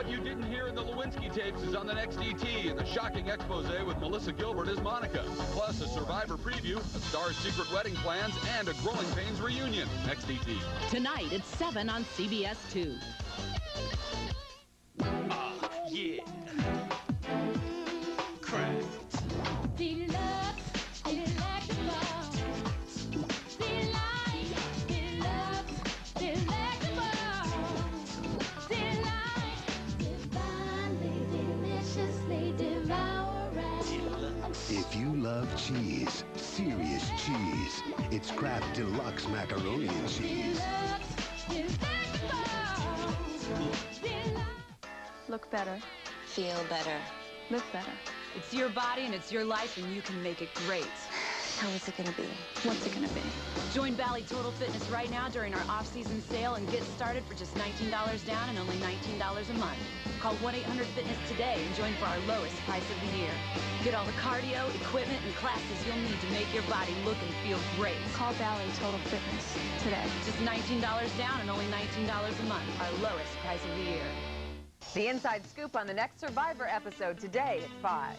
What you didn't hear in the Lewinsky tapes is on the next ET, and the shocking expose with Melissa Gilbert as Monica. Plus, a Survivor preview, a star's secret wedding plans, and a Growing Pains reunion. Next ET. Tonight at 7 on CBS 2. Ah, yeah. Cheese, serious cheese, it's Kraft Deluxe Macaroni and Cheese. Look better. Feel better. Look better. It's your body and it's your life and you can make it great. How is it gonna be? What's it gonna be? Join Bally Total Fitness right now during our off-season sale and get started for just $19 down and only $19 a month. Call 1-800-FITNESS today and join for our lowest price of the year. Get all the cardio, equipment, and classes you'll need to make your body look and feel great. Call Bally Total Fitness today. Just $19 down and only $19 a month. Our lowest price of the year. The inside scoop on the next Survivor episode today at 5.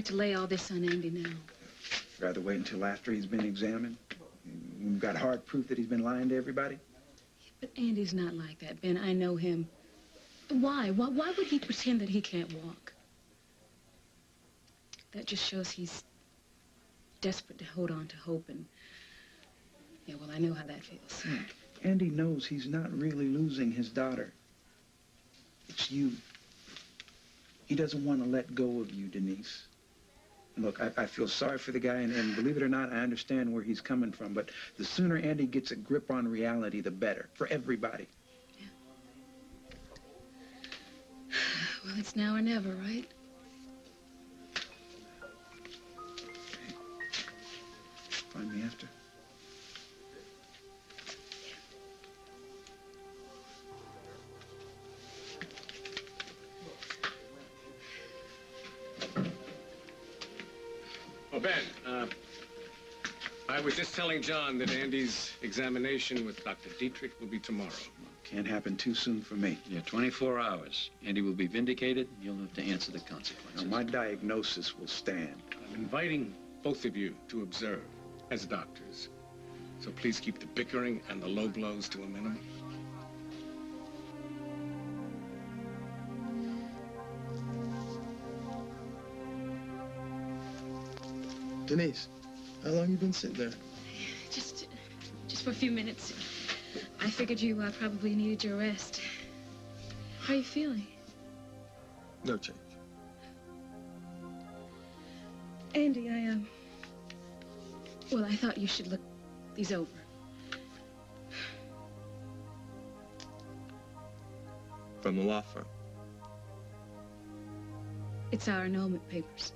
To lay all this on Andy now. Rather wait until after he's been examined? You've got hard proof that he's been lying to everybody? But Andy's not like that, Ben. I know him. Why? Why, why would he pretend that he can't walk? That just shows he's desperate to hold on to hope and... Yeah, well, I know how that feels. Hmm. Andy knows he's not really losing his daughter. It's you. He doesn't want to let go of you, Denise. Look, I, I feel sorry for the guy, and, and believe it or not, I understand where he's coming from. But the sooner Andy gets a grip on reality, the better for everybody. Yeah. Well, it's now or never, right? Find me after. Was just telling John that Andy's examination with Dr. Dietrich will be tomorrow. Can't happen too soon for me. Yeah, 24 hours. Andy will be vindicated. You'll have to answer the consequences. Now, my diagnosis will stand. I'm inviting both of you to observe as doctors. So please keep the bickering and the low blows to a minimum. Denise, how long you been sitting there? Just, just for a few minutes. I figured you uh, probably needed your rest. How are you feeling? No change. Andy, I, um... Well, I thought you should look these over. From the law firm. It's our annulment papers.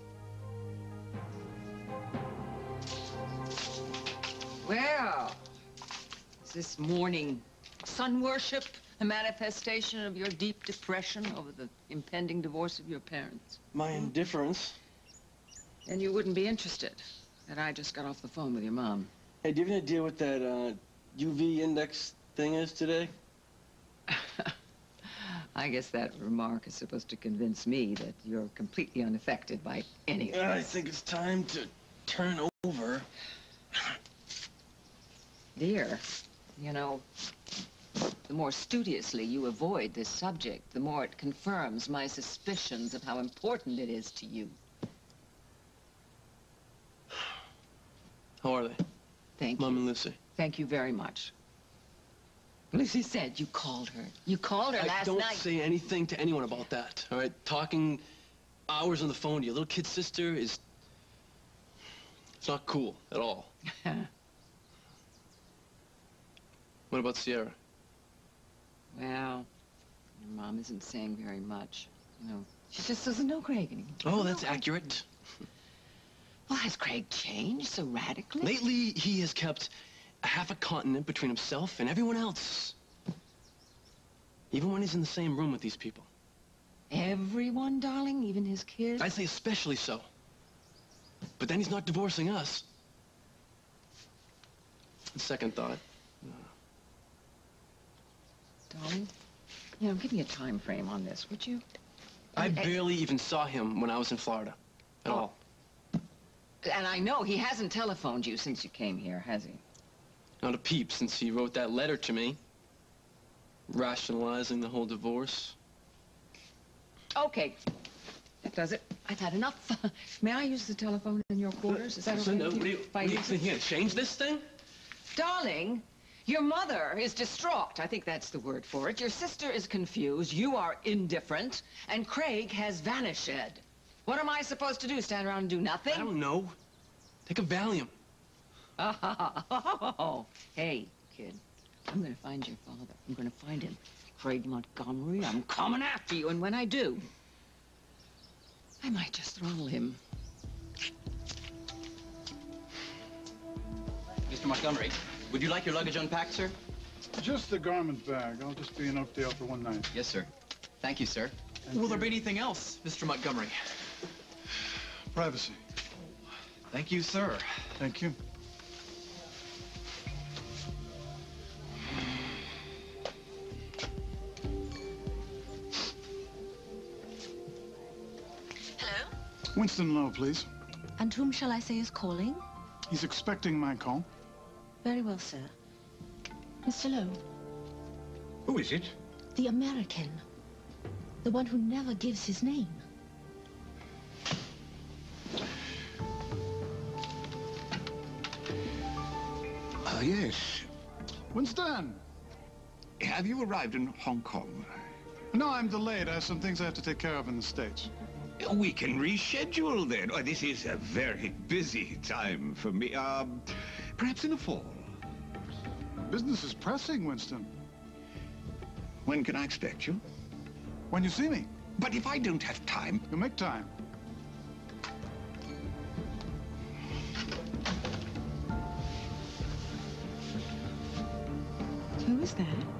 Well, is this morning sun worship a manifestation of your deep depression over the impending divorce of your parents? My indifference. And you wouldn't be interested that I just got off the phone with your mom. Hey, do you have any idea what that uh, UV index thing is today? I guess that remark is supposed to convince me that you're completely unaffected by any of this. I think it's time to turn over. Dear, you know, The more studiously you avoid this subject, the more it confirms my suspicions of how important it is to you. How are they? Thank Mom you. and Lucy. Thank you very much. Lucy said you called her. You called her I last don't say anything to anyone about that, all right? Talking hours on the phone to your little kid sister is... It's not cool at all. What about Sierra? well, your mom isn't saying very much. You know, she just doesn't know Craig anymore. Oh, that's accurate. Well, has Craig changed so radically? Lately, he has kept a half a continent between himself and everyone else. Even when he's in the same room with these people. Everyone, darling, even his kids? I'd say especially so. But then he's not divorcing us. Second thought. Darling, you know, give me a time frame on this, would you? I barely even saw him when I was in Florida. At oh. all. And I know he hasn't telephoned you since you came here, has he? Not a peep since he wrote that letter to me. Rationalizing the whole divorce. Okay. That does it. I've had enough. May I use the telephone in your quarters? Is that okay with what do you? what do you think you're gonna change this thing? Darling, your mother is distraught. I think that's the word for it. Your sister is confused. You are indifferent. And Craig has vanished. What am I supposed to do? Stand around and do nothing? I don't know. Take a Valium. Oh, hey, kid. I'm gonna find your father. I'm gonna find him. Craig Montgomery, I'm coming after you, and when I do, I might just throttle him. Mr. Montgomery, would you like your luggage unpacked, sir? Just the garment bag. I'll just be in Oakdale for one night. Yes, sir. Thank you, sir. Will there be anything else, Mr. Montgomery? Privacy. Thank you, sir. Thank you. Hello? Winston Lowe, please. And whom shall I say is calling? He's expecting my call. Very well, sir. Mr. Lowe, Who is it? the American. The one who never gives his name. Ah, yes. Winston! Have you arrived in Hong Kong? No, I'm delayed. I have some things I have to take care of in the States. We can reschedule then. Oh, this is a very busy time for me. Um, perhaps in the fall. Business is pressing, Winston. When can I expect you? When you see me. But if I don't have time... You'll make time. Who is that?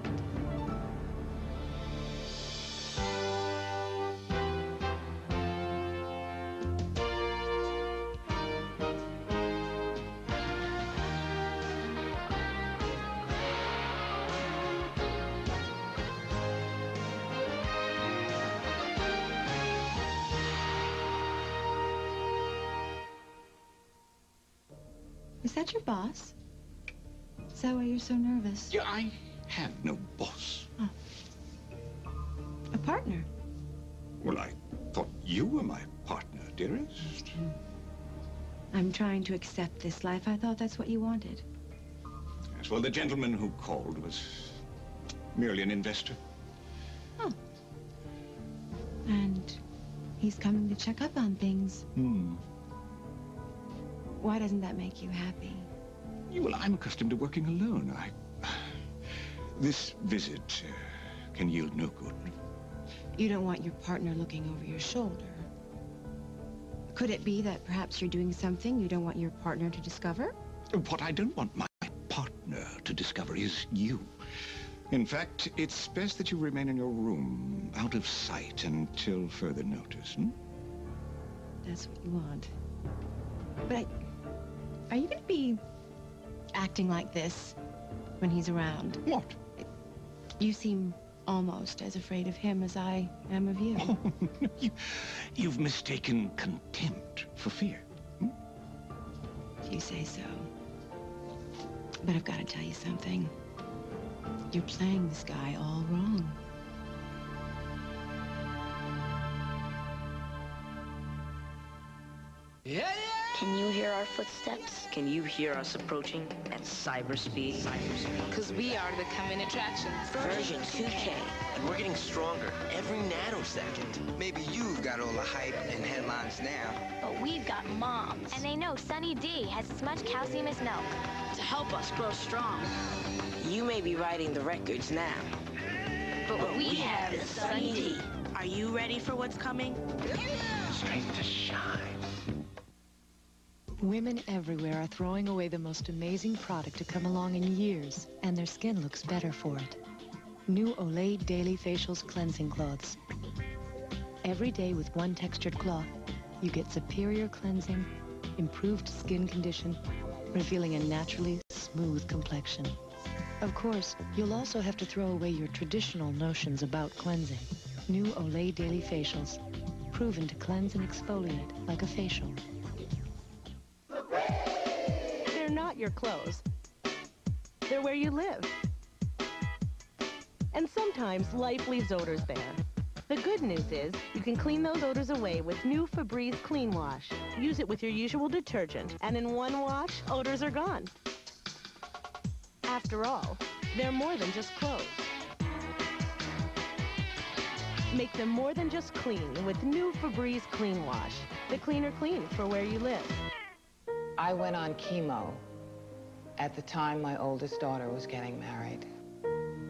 Your boss? Is that why you're so nervous? Yeah, I have no boss. A partner? Well, I thought you were my partner, dearest. I'm trying to accept this life. I thought that's what you wanted. Yes, well, the gentleman who called was merely an investor. Oh. And he's coming to check up on things. Hmm. Why doesn't that make you happy? Well, I'm accustomed to working alone. I... This visit uh, can yield no good. You don't want your partner looking over your shoulder. Could it be that perhaps you're doing something you don't want your partner to discover? What I don't want my partner to discover is you. In fact, it's best that you remain in your room, out of sight, until further notice. Hmm? That's what you want. But I, are you going to be acting like this when he's around? What? You seem almost as afraid of him as I am of you. Oh, you, you've mistaken contempt for fear. Hmm? If you say so. But I've got to tell you something. You're playing this guy all wrong. Footsteps? Can you hear us approaching at cyber speed? Because we are the coming attraction. Version 2K. And we're getting stronger every nanosecond. Maybe you've got all the hype and headlines now. But we've got moms. And they know Sunny D has as much calcium as milk. To help us grow strong. You may be writing the records now. But what we have is Sunny D. Are you ready for what's coming? Strength to shine. Women everywhere are throwing away the most amazing product to come along in years, and their skin looks better for it. New Olay Daily Facials Cleansing Cloths. Every day with one textured cloth, you get superior cleansing, improved skin condition, revealing a naturally smooth complexion. Of course, you'll also have to throw away your traditional notions about cleansing. New Olay Daily Facials, proven to cleanse and exfoliate like a facial. Not your clothes. They're where you live. And sometimes life leaves odors there. The good news is you can clean those odors away with new Febreze Clean Wash. Use it with your usual detergent, and in one wash, odors are gone. After all, they're more than just clothes. Make them more than just clean with new Febreze Clean Wash. The cleaner clean for where you live. I went on chemo at the time my oldest daughter was getting married.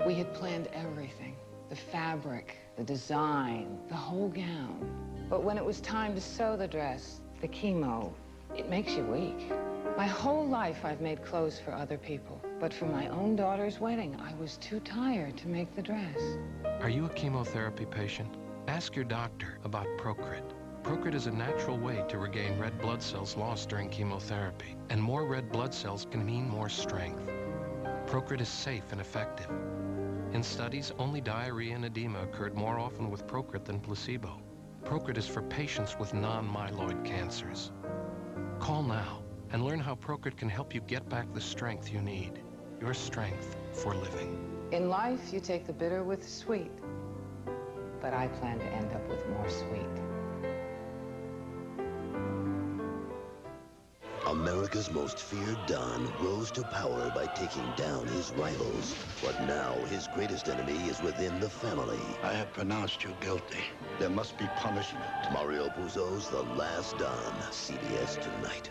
We had planned everything, the fabric, the design, the whole gown. But when it was time to sew the dress, the chemo, it makes you weak. My whole life I've made clothes for other people, but for my own daughter's wedding, I was too tired to make the dress. Are you a chemotherapy patient? Ask your doctor about Procrit. Procrit is a natural way to regain red blood cells lost during chemotherapy. And more red blood cells can mean more strength. Procrit is safe and effective. In studies, only diarrhea and edema occurred more often with Procrit than placebo. Procrit is for patients with non-myeloid cancers. Call now and learn how Procrit can help you get back the strength you need. Your strength for living. In life, you take the bitter with the sweet. But I plan to end up with more sweet. America's most feared Don rose to power by taking down his rivals. But now his greatest enemy is within the family. I have pronounced you guilty. There must be punishment. Mario Puzo's The Last Don. CBS tonight.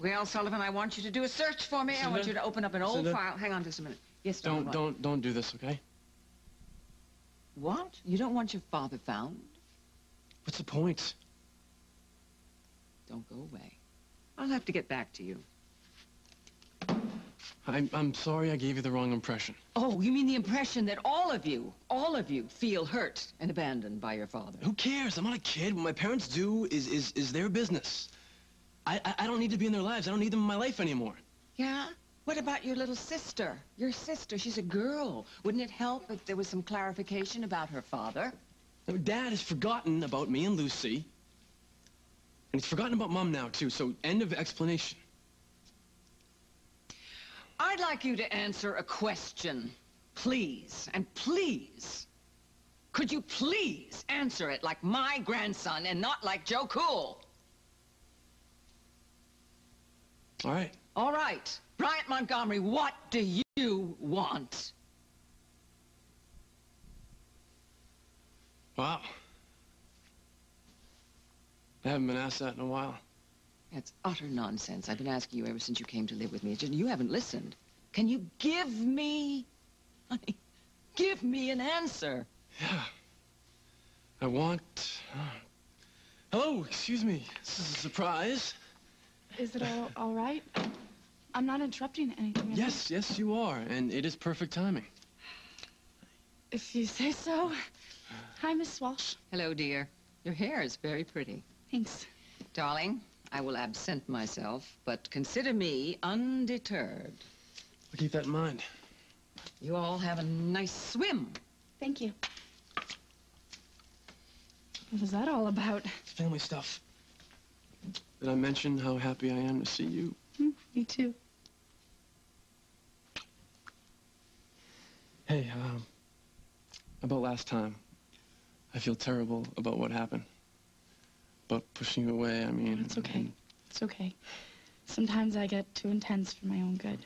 Well, Sullivan, I want you to do a search for me. I want you to open up an old Cinda? file. Hang on just a minute. Yes, Don't, Don, don't, don't do this, okay? What? You don't want your father found? What's the point? Don't go away. I'll have to get back to you. I'm, I'm sorry I gave you the wrong impression. Oh, you mean the impression that all of you, all of you, feel hurt and abandoned by your father? Who cares? I'm not a kid. What my parents do is, is, is their business. I, I, I don't need to be in their lives. I don't need them in my life anymore. Yeah? What about your little sister? Your sister, she's a girl. Wouldn't it help if there was some clarification about her father? Now, Dad has forgotten about me and Lucy. And he's forgotten about Mom now, too, so end of explanation. I'd like you to answer a question, please. And please, could you please answer it like my grandson and not like Joe Cool? All right. All right. Bryant Montgomery, what do you want? Wow. I haven't been asked that in a while. That's utter nonsense. I've been asking you ever since you came to live with me. It's just you haven't listened. Can you give me, honey, give me an answer? Yeah. I want... uh, Hello, excuse me. This is a surprise. Is it all, all right? I'm not interrupting anything. am I? Yes, yes, you are, and it is perfect timing. If you say so. Hi, Miss Walsh. Hello, dear. Your hair is very pretty. Thanks. Darling, I will absent myself, but consider me undeterred. I'll keep that in mind. You all have a nice swim. Thank you. What was that all about? Family stuff. Did I mention how happy I am to see you? Hmm, me too. Hey, um, about last time. I feel terrible about what happened. But pushing you away, I mean... It's okay. It's okay. Sometimes I get too intense for my own good.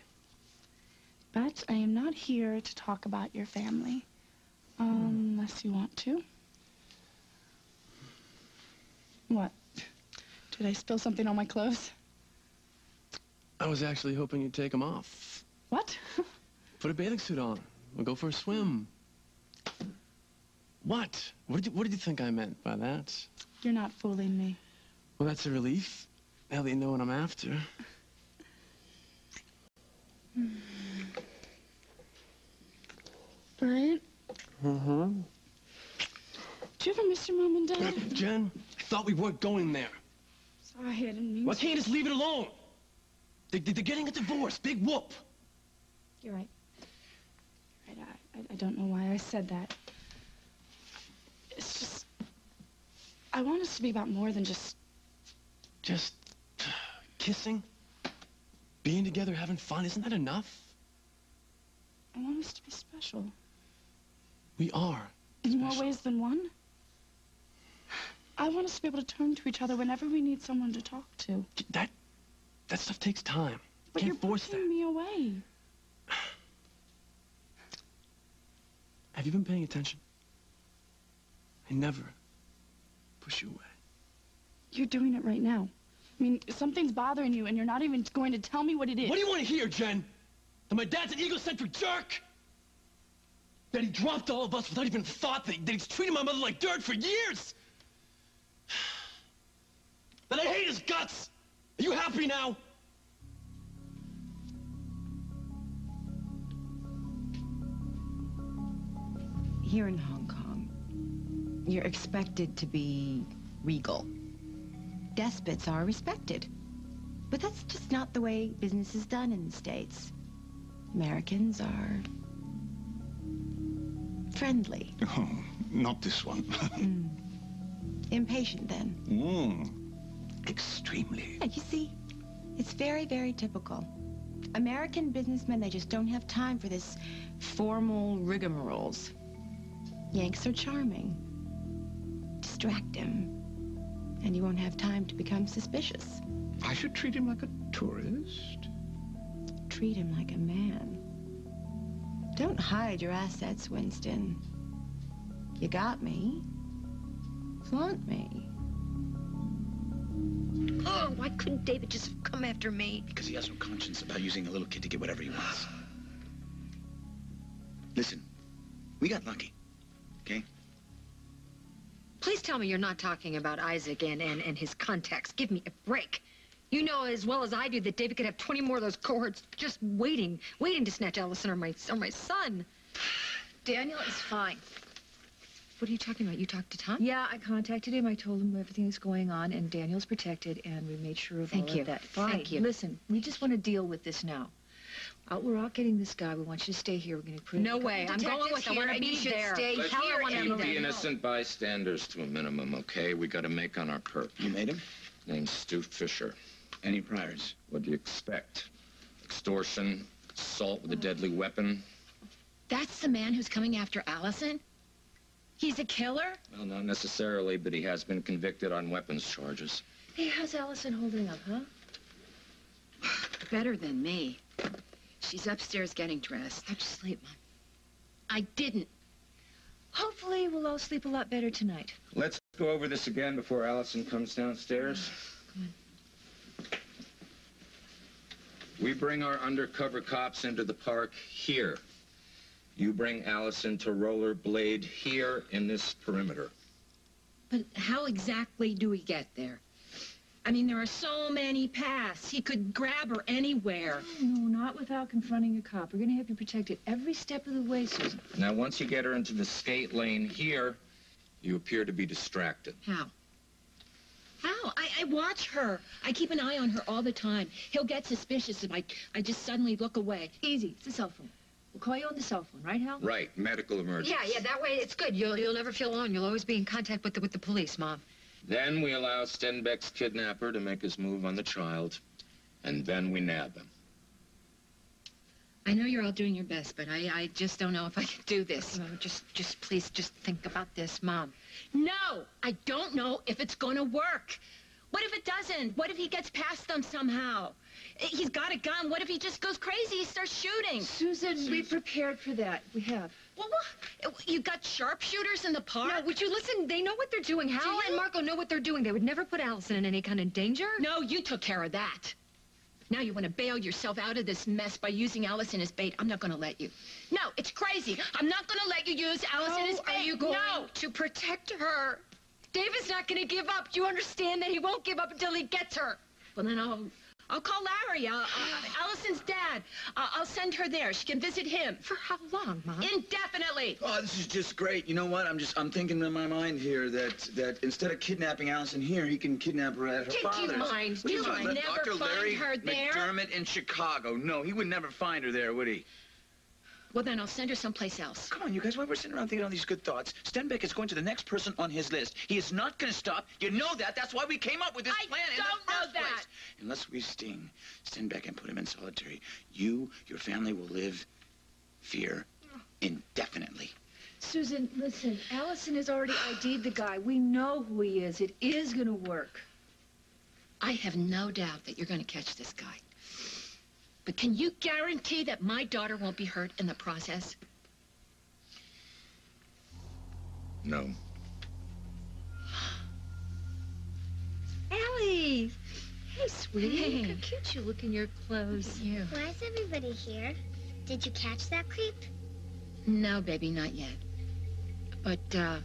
But I am not here to talk about your family. Um, unless you want to. What? Did I spill something on my clothes? I was actually hoping you'd take them off. What? Put a bathing suit on. We'll go for a swim. What? What did you, what did you think I meant by that? You're not fooling me. Well, that's a relief. Now you know what I'm after. Bryant, Uh-huh. do you ever miss your mom and dad? Jen, I thought we weren't going there. Sorry, I didn't mean Why can't you just leave it alone? They, they, they're getting a divorce. Big whoop. You're right. You're right. I, I, I don't know why I said that. It's just... I want us to be about more than just... Just kissing, being together, having fun. Isn't that enough? I want us to be special. We are. In more ways than one. I want us to be able to turn to each other whenever we need someone to talk to. That, that stuff takes time. But Can't you're force pushing me away. Have you been paying attention? I never push you away. You're doing it right now. I mean, something's bothering you, and you're not even going to tell me what it is. What do you want to hear, Jen? That my dad's an egocentric jerk? That he dropped all of us without even thought? That, that he's treated my mother like dirt for years? That I hate his guts? Are you happy now? Here in Hong Kong, you're expected to be regal. Despots are respected. But that's just not the way business is done in the States. Americans are friendly. Oh, not this one. Mm. Impatient, then. mm. Extremely. Yeah, you see, it's very, very typical. American businessmen, they just don't have time for this formal rigmaroles. Yanks are charming. Distract him, and you won't have time to become suspicious. I should treat him like a tourist. Treat him like a man. Don't hide your assets, Winston. You got me. Flaunt me. Oh, why couldn't David just come after me? Because he has no conscience about using a little kid to get whatever he wants. Listen, we got lucky, okay? Please tell me you're not talking about Isaac and, and, and his contacts. Give me a break. You know as well as I do that David could have 20 more of those cohorts just waiting, waiting to snatch Allison or my, or my son. Daniel is fine. What are you talking about? You talked to Tom? Yeah, I contacted him. I told him everything that's going on, and Daniel's protected, and we made sure of Thank all you. of that. Fine. Thank you. Listen, we just want to deal with this now. Uh, we're out getting this guy. We want you to stay here. We're going to prove. No way. I'm going with. I want to be there. Let's Hell, I want keep the there. innocent bystanders to a minimum, okay? We gotta make on our perp. You made him? Name's Stu Fisher. Any priors? What do you expect? Extortion, assault with a deadly weapon? That's the man who's coming after Allison? He's a killer? Well, not necessarily, but he has been convicted on weapons charges. Hey, how's Allison holding up, huh? Better than me. She's upstairs getting dressed. How'd you sleep, Mom? I didn't. Hopefully, we'll all sleep a lot better tonight. Let's go over this again before Allison comes downstairs. Oh, we bring our undercover cops into the park here. You bring Allison to rollerblade here in this perimeter. But how exactly do we get there? I mean, there are so many paths. He could grab her anywhere. No, not without confronting a cop. We're going to have you protected every step of the way, Susan. Now, once you get her into the skate lane here, you appear to be distracted. How? How? I, I watch her. I keep an eye on her all the time. He'll get suspicious if I, I just suddenly look away. Easy. It's a cell phone. We'll call you on the cell phone, right, Hal? Right, medical emergency. Yeah, yeah, that way it's good. You'll, you'll never feel alone. You'll always be in contact with the, with the police, Mom. Then we allow Stenbeck's kidnapper to make his move on the child, and then we nab him. I know you're all doing your best, but I, I just don't know if I can do this. No, just, just please, just think about this, Mom. No, I don't know if it's going to work. What if it doesn't? What if he gets past them somehow? He's got a gun. What if he just goes crazy? He starts shooting. Susan, we prepared for that. We have. Well, what? You got sharpshooters in the park? No, would you listen? They know what they're doing. Hal and Margo know what they're doing. They would never put Allison in any kind of danger. No, you took care of that. Now you want to bail yourself out of this mess by using Allison as bait. I'm not going to let you. No, it's crazy. I'm not going to let you use Allison as bait. are you going no. to protect her? David's not going to give up. Do you understand that he won't give up until he gets her? Well, then I'll... I'll call Larry, uh, uh, Allison's dad. Uh, I'll send her there. She can visit him. For how long, Mom? Indefinitely. Oh, this is just great. You know what? I'm just I'm thinking in my mind here that that instead of kidnapping Allison here, he can kidnap her at her Did you father's. mind? What are you Did talking you about? never Dr. find Larry her there? McDermott in Chicago. No, he would never find her there, would he? Well, then I'll send her someplace else. Come on, you guys. Why we're sitting around thinking all these good thoughts? Stenbeck is going to the next person on his list. He is not going to stop. You know that. That's why we came up with this I plan in don't the know first that. place. Unless we sting Stenbeck and put him in solitary, you, your family will live fear indefinitely. Susan, listen. Allison has already ID'd the guy. We know who he is. It is going to work. I have no doubt that you're going to catch this guy. But can you guarantee that my daughter won't be hurt in the process? No. Allie! Hey, sweetie. Hey. Look how cute you look in your clothes. You. Why is everybody here? Did you catch that creep? No, baby, not yet. But, uh,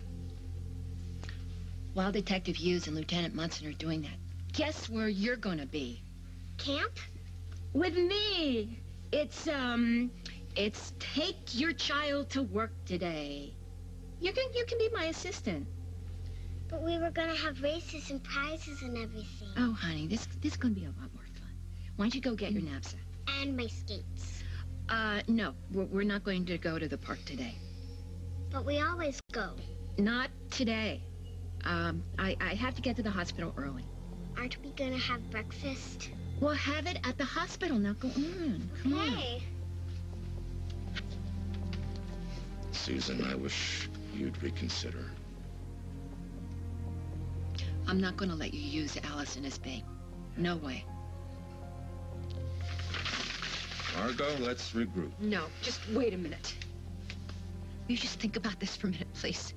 while Detective Hughes and Lieutenant Munson are doing that, guess where you're gonna be? Camp? With me. It's, um, it's take your child to work today. You can, you can be my assistant. But we were gonna have races and prizes and everything. Oh, honey, this, this is gonna be a lot more fun. Why don't you go get your knapsack? And my skates. Uh, no, we're, we're not going to go to the park today. But we always go. Not today. Um, I, I have to get to the hospital early. Aren't we gonna have breakfast? We'll have it at the hospital. Now go on. Come on. Susan, I wish you'd reconsider. I'm not going to let you use Allison as bait. No way. Margo, let's regroup. No, just wait a minute. You just think about this for a minute, please.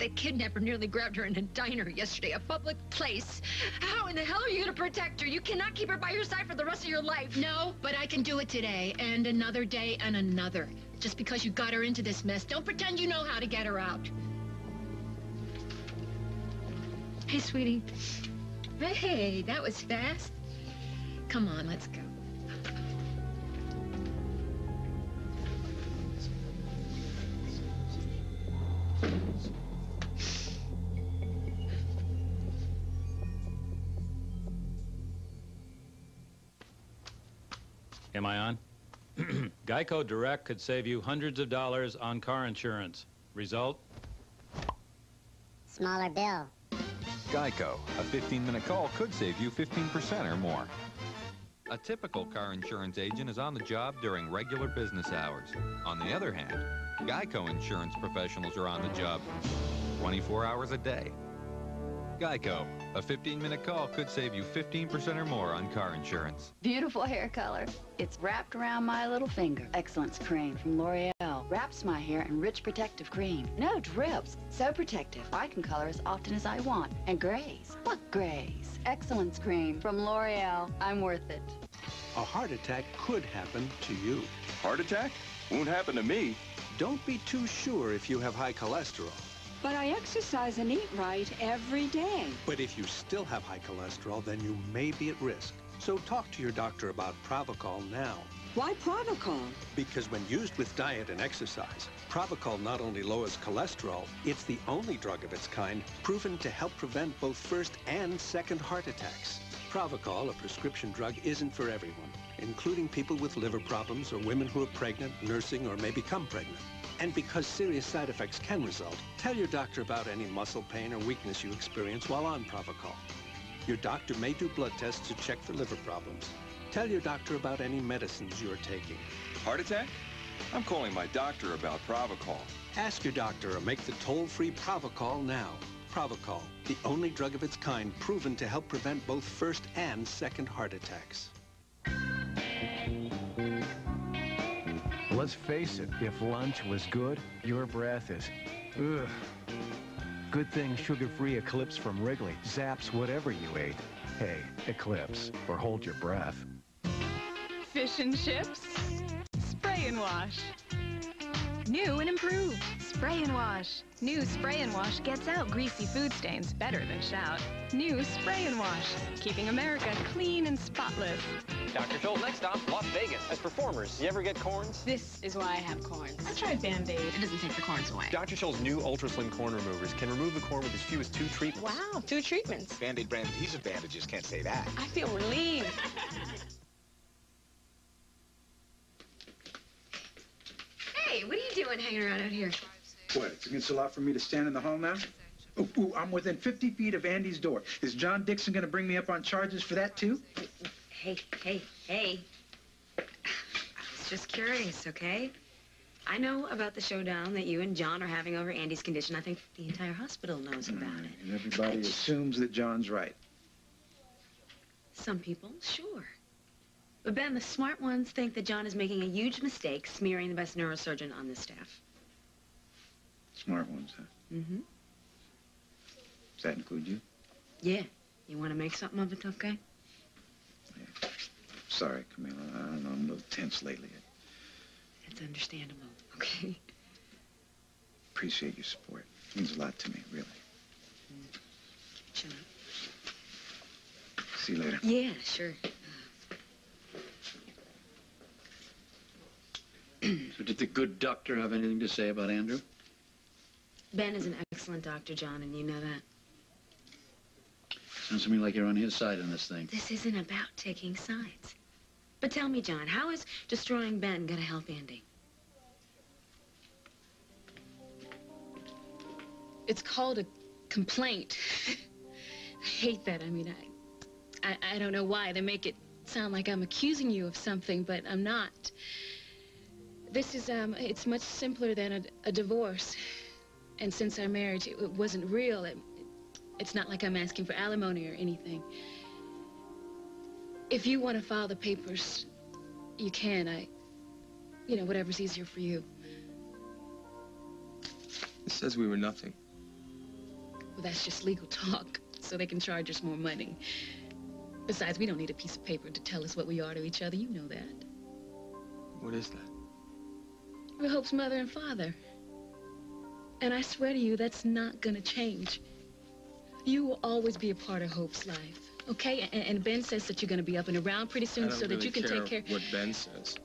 The kidnapper nearly grabbed her in a diner yesterday, a public place. How in the hell are you going to protect her? You cannot keep her by your side for the rest of your life. No, but I can do it today, and another day, and another. Just because you got her into this mess, don't pretend you know how to get her out. Hey, sweetie. Hey, that was fast. Come on, let's go. Am I on? Geico Direct could save you hundreds of dollars on car insurance. Result? Smaller bill. Geico. A 15-minute call could save you 15% or more. A typical car insurance agent is on the job during regular business hours. On the other hand, Geico insurance professionals are on the job 24 hours a day. Geico. A 15-minute call could save you 15% or more on car insurance. Beautiful hair color. It's wrapped around my little finger. Excellence cream from L'Oreal. Wraps my hair in rich protective cream. No drips. So protective. I can color as often as I want. And grays. What grays? Excellence cream from L'Oreal. I'm worth it. A heart attack could happen to you. Heart attack? Won't happen to me. Don't be too sure if you have high cholesterol. But I exercise and eat right every day. But if you still have high cholesterol, then you may be at risk. So talk to your doctor about Pravachol now. Why Pravachol? Because when used with diet and exercise, Pravachol not only lowers cholesterol, it's the only drug of its kind proven to help prevent both first and second heart attacks. Pravachol, a prescription drug, isn't for everyone, including people with liver problems or women who are pregnant, nursing, or may become pregnant. And because serious side effects can result, tell your doctor about any muscle pain or weakness you experience while on Pravachol. Your doctor may do blood tests to check for liver problems. Tell your doctor about any medicines you're taking. Heart attack? I'm calling my doctor about Pravachol. Ask your doctor or make the toll-free Pravachol now. Pravachol, the only drug of its kind proven to help prevent both first and second heart attacks. Let's face it, if lunch was good, your breath is... Ugh. Good thing sugar-free Eclipse from Wrigley zaps whatever you ate. Hey, Eclipse, or hold your breath. Fish and chips. Spray and wash. New and improved. Spray and wash. New Spray and Wash gets out greasy food stains better than shout. New Spray and Wash, keeping America clean and spotless. Dr. Joel, next stop, Las Vegas. As performers, you ever get corns? This is why I have corns. I tried Band-Aid. It doesn't take the corns away. Dr. Scholl's new Ultra Slim Corn Removers can remove the corn with as few as two treatments. Wow, two treatments. Band-Aid brand adhesive bandages can't say that. I feel relieved. Hey, what are you doing hanging around out here? What, it's against the law for me to stand in the hall now? Ooh, ooh, I'm within 50 feet of Andy's door. Is John Dixon going to bring me up on charges for that, too? Hey, hey, hey. I was just curious, okay? I know about the showdown that you and John are having over Andy's condition. I think the entire hospital knows about it. And everybody assumes that John's right. Some people, sure. But Ben, the smart ones think that John is making a huge mistake smearing the best neurosurgeon on the staff. Smart ones, huh? Mm-hmm. Does that include you? Yeah. You want to make something of it, okay? Sorry, Camilla. I don't know. I'm a little tense lately. It's understandable, okay? Appreciate your support. It means a lot to me, really. Shut up. See you later. Yeah, sure. So did the good doctor have anything to say about Andrew? Ben is an excellent doctor, John, and you know that. Sounds to me like you're on his side in this thing. This isn't about taking sides. But tell me, John, how is destroying Ben gonna help Andy? It's called a complaint. I hate that. I mean, I, I, I don't know why. They make it sound like I'm accusing you of something, but I'm not. This is, um, it's much simpler than a, a divorce. And since our marriage, it, it wasn't real. It, it's not like I'm asking for alimony or anything. If you want to file the papers, you can. I, you know, whatever's easier for you. It says we were nothing. Well, that's just legal talk, so they can charge us more money. Besides, we don't need a piece of paper to tell us what we are to each other. You know that. What is that? We're Hope's mother and father. And I swear to you, that's not gonna change. You will always be a part of Hope's life, okay? And, and Ben says that you're gonna be up and around pretty soon so that you can care take care... what Ben says.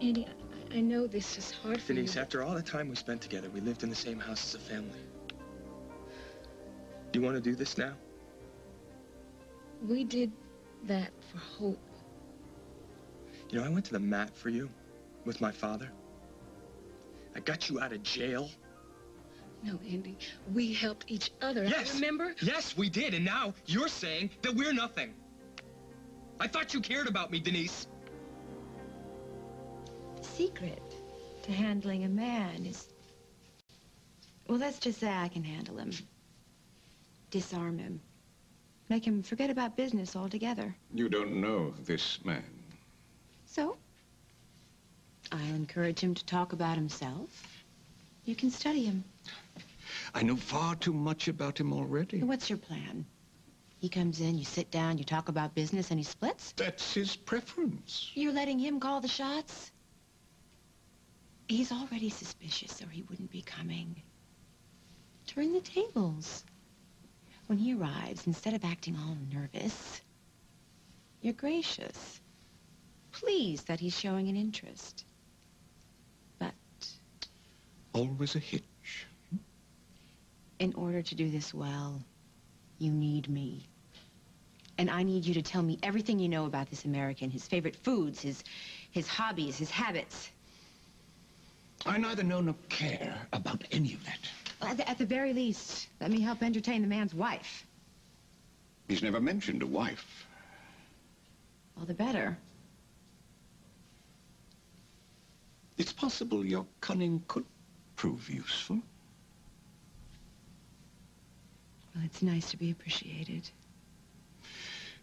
Andy, I, I know this is hard for you. Denise, you. after all the time we spent together, we lived in the same house as a family. Do you want to do this now? We did that for Hope. You know, I went to the mat for you with my father. I got you out of jail. No, Andy, we helped each other. Yes. Remember? Yes, we did, and now you're saying that we're nothing. I thought you cared about me, Denise. secret to handling a man is... Well, let's just say I can handle him. Disarm him. Make him forget about business altogether. You don't know this man. So? I'll encourage him to talk about himself. You can study him. I know far too much about him already. What's your plan? He comes in, you sit down, you talk about business, and he splits? That's his preference. You're letting him call the shots? He's already suspicious, or he wouldn't be coming. Turn the tables. When he arrives, instead of acting all nervous, you're gracious. Pleased that he's showing an interest. But Always a hitch. In order to do this well, you need me. And I need you to tell me everything you know about this American, his favorite foods, his, his hobbies, his habits. I neither know nor care about any of that. At the, at the very least, let me help entertain the man's wife. He's never mentioned a wife. all the better. It's possible your cunning could prove useful. Well, it's nice to be appreciated.